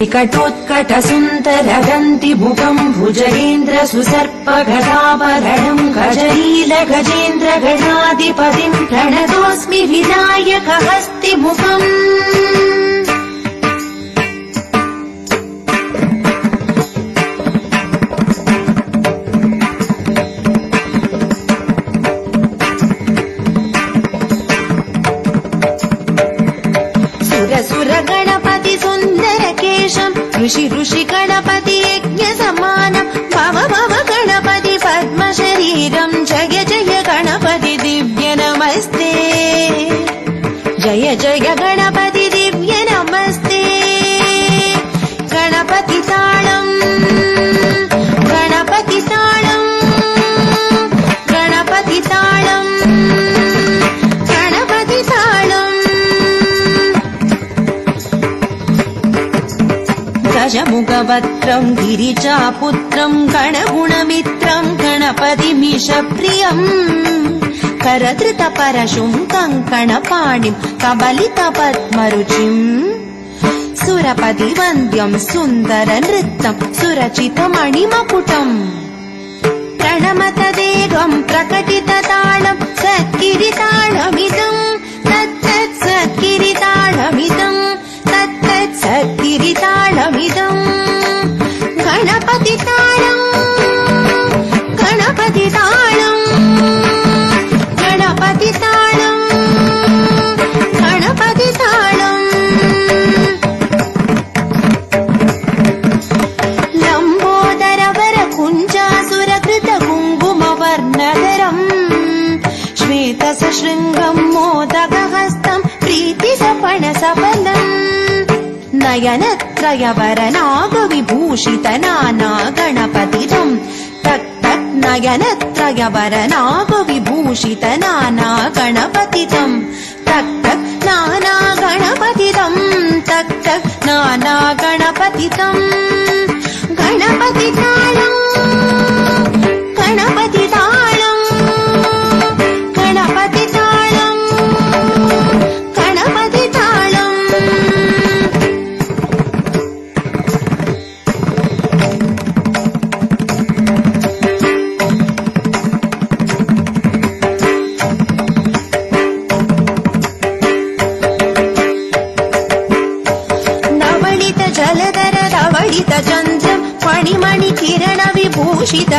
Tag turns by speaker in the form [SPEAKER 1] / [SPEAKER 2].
[SPEAKER 1] कटोत्कटसुन्दरगन्ति मुखम् भुजगेन्द्र सुसर्पघटापरणम् गजलील गजेन्द्र गणाधिपतिम् प्रणतोऽस्मि विनायक हस्तिमुखम् सुर ऋषि ऋषि गणपति यज्ञ समानम् भव गणपति पद्म शरीरम् जय जय गणपति दिव्य नमस्ते। जय जय गणपति गजमुखवक्त्रम् गिरिजापुत्रम् गणगुणमित्रम् गणपतिमिषप्रियम् करधृतपरशुम् कङ्कणपाणिम् कबलितपद्मरुचिम्। सुरपतिवन्द्यम् सुन्दर नृत्यम् सुरचितमणिमकुटम्। प्रणमतदेवम् लम्बोदरवर कुञ्जासुरकृत कुङ्कुमवर्णधरम् श्वेत सशृङ्गम् मोदकहस्तम् प्रीतिसपणसफलम् गणपतितम् तत् तत् नयनत्रयवरनागविभूषित नाना गणपतितम् तत् तत् नाना गणपतितम् तत् तत् नाना जलधर धवलित चन्द्रम् मणिमणि किरण विभूषित